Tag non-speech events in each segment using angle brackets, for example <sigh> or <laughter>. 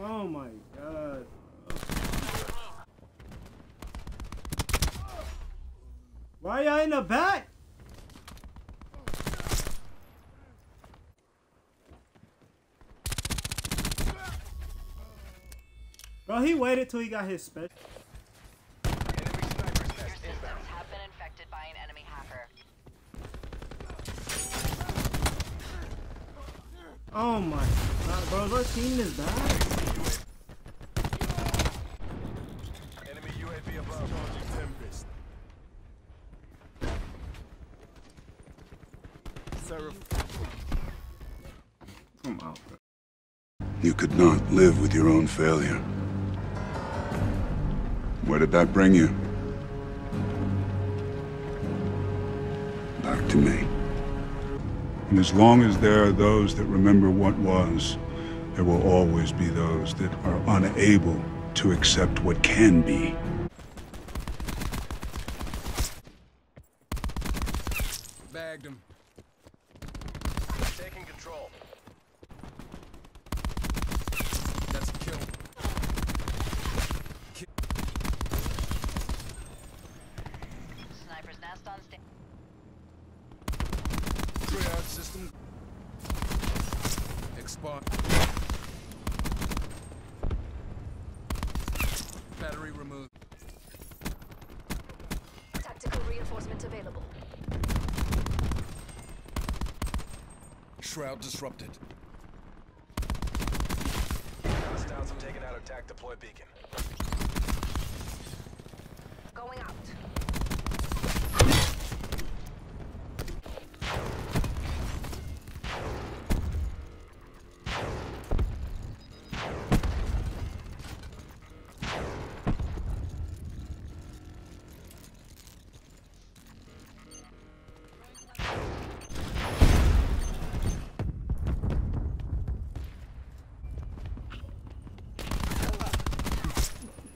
Oh my god. Why are y'all in the back? Bro, he waited till he got his special. Oh my god, bro, our team is bad. Enemy UAV above. Tempest. I'm out. You could not live with your own failure. Where did that bring you? Back to me. And as long as there are those that remember what was, there will always be those that are unable to accept what can be. Bagged him. Taking control. That's a kill. Sniper's nest on sta- Triage system. Export. Battery removed. Tactical reinforcement available. Shroud disrupted. Hostiles have taken out attack deploy beacon. Going out.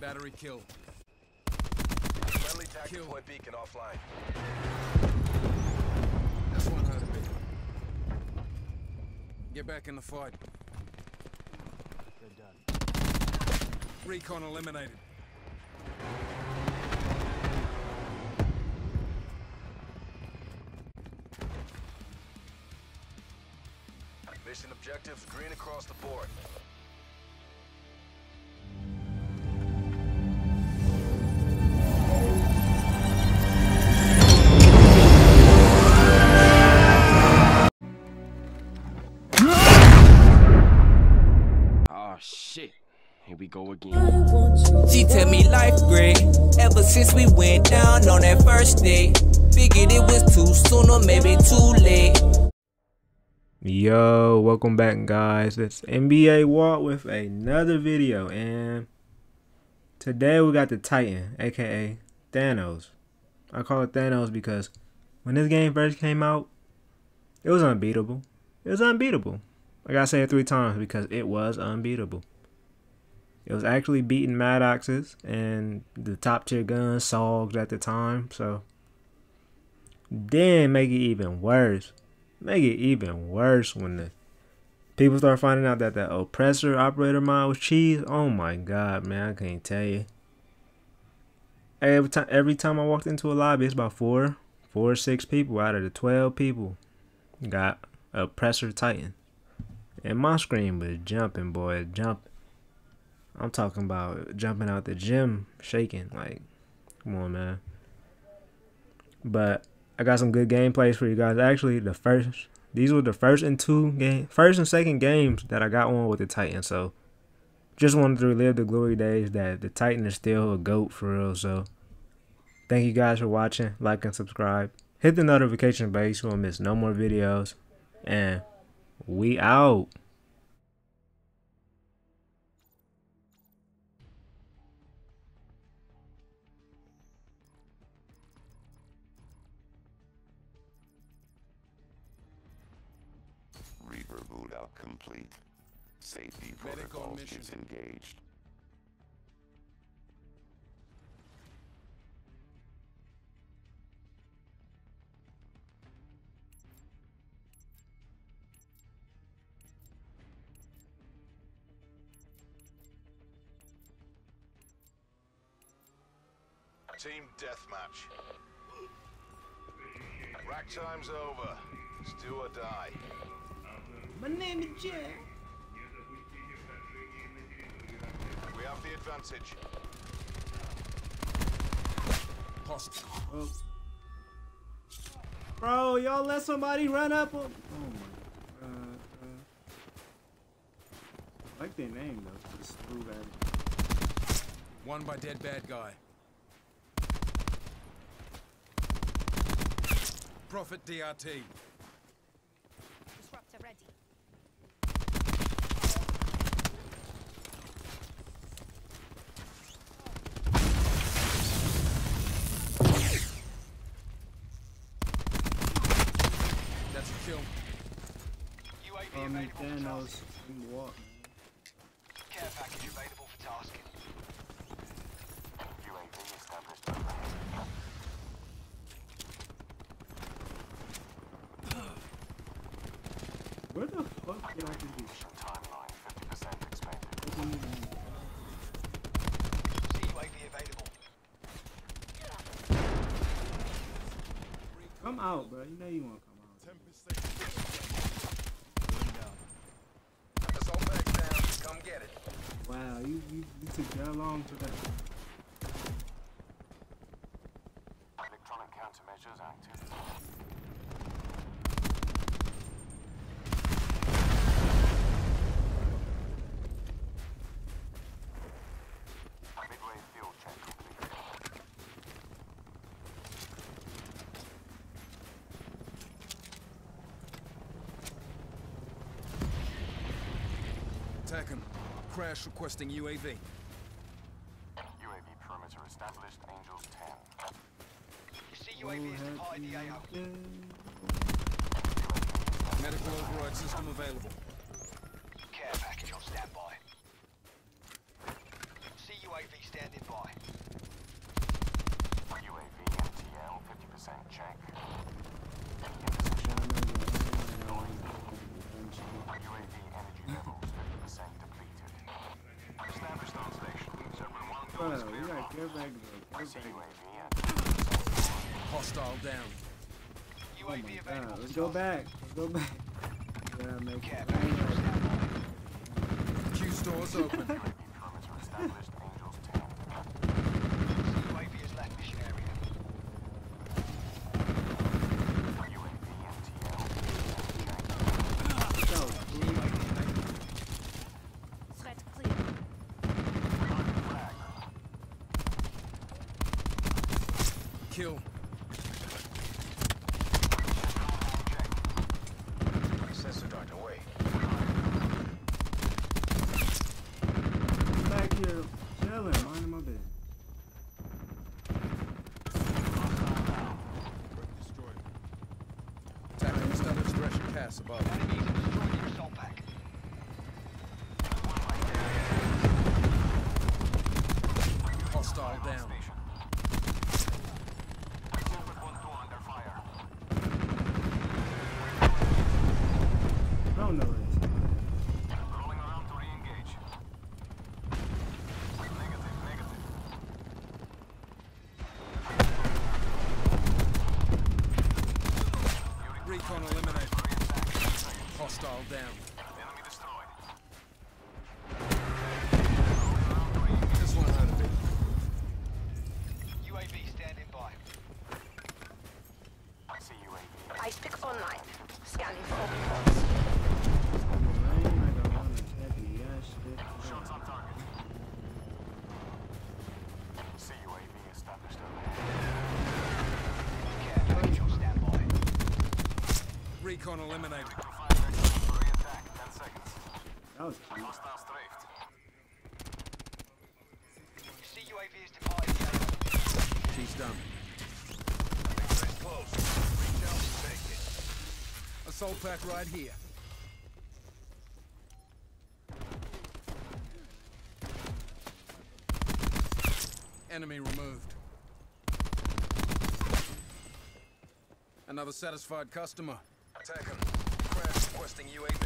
Battery killed. Friendly attack Kill. deploy beacon offline. That's one hurt of it. Get back in the fight. Recon eliminated. Mission objectives green across the board. We go again. She tell me life great ever since we went down on that first date. Figured it was too soon or maybe too late. Yo, welcome back guys. It's NBA Walt with another video and today we got the Titan, aka Thanos. I call it Thanos because when this game first came out, it was unbeatable. It was unbeatable. I gotta say it three times because it was unbeatable. It was actually beating Maddox's and the top tier guns, Saugs at the time, so then make it even worse make it even worse when the people start finding out that the oppressor operator mod was cheese. Oh my god, man, I can't tell you. Every time, every time I walked into a lobby, it's about four, four or six people out of the twelve people got oppressor titan, and my screen was jumping, boy, jumping. I'm talking about jumping out the gym, shaking like, come on, man. But I got some good gameplays for you guys. Actually, the first these were the first and two game first and second games that I got on with the Titan. So just wanted to relive the glory days that the Titan is still a GOAT for real. So thank you guys for watching. Like and subscribe. Hit the notification bell so you won't miss no more videos. And we out. Log complete. Safety protocols disengaged. Team deathmatch. Rack time's over. It's do or die. My name is Jack. We have the advantage. Hostile. Oh. Bro, y'all let somebody run up on. Oh my. Uh, uh. I like their name though. Just move at it. One by dead bad guy. Prophet DRT. Disruptor ready. That's a kill. UAV Um, available for Thanos tasking. can walk. Care package available for tasking. UAV established. Where the fuck did I do this? Mission timeline 50% expended. I didn't even- CUAV available. Come out, bro. You know you want to come out. Assault bag's down. Come get it. Wow, you you, you took that long to that. Electronic countermeasures active. Midway field check completed. Taken. Crash requesting UAV. UAV perimeter established. Angels 10. CUAV is departing the AO. Medical override system available. Care package on standby. CUAV standing by. UAV MTL 50% check. Zebra 1 Bro, goes we gotta get back, bro. Get back. UAV at 50%. Hostile down. Oh UAV my god, let's go back. Let's go back. Yeah, make it. package on standby. Q stores open. UAV perimeter established. Angels 10. UAV has left mission area. UAV MTL 50% check. Go, dude. Threat clear. Kill. Sensor dart away. Back here, chilling, minding my business. Taken established Thresher Cass above. Enemies have destroyed your assault pack. Hostile down. Silver 1-2 under fire. I don't know this. Recon eliminated. Fire ready for re-attack. 10 seconds. That was cute. She's done. Assault pack right here. Enemy removed. Another satisfied customer. Attack him. Crash requesting UAV.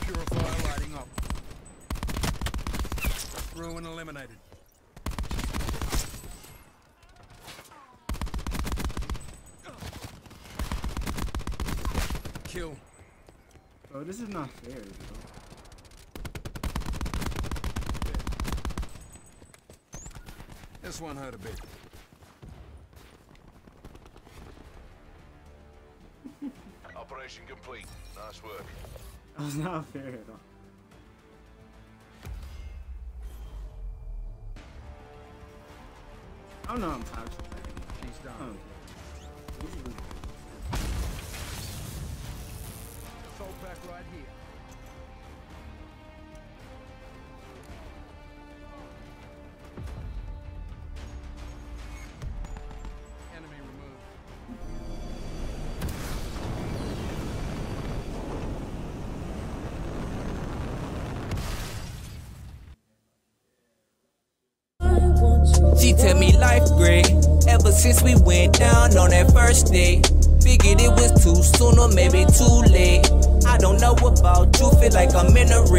Purifier lighting up. Ruin eliminated. Kill. Bro, this is not fair, bro. This one hurt a bit. <laughs> Operation complete. Nice work. That was not fair at all. I don't know I'm toxic. She's done. Oh, Assault back right here. She tell me life great. Ever since we went down on that first date. Figured it was too soon or maybe too late. I don't know about you, feel like I'm in a race.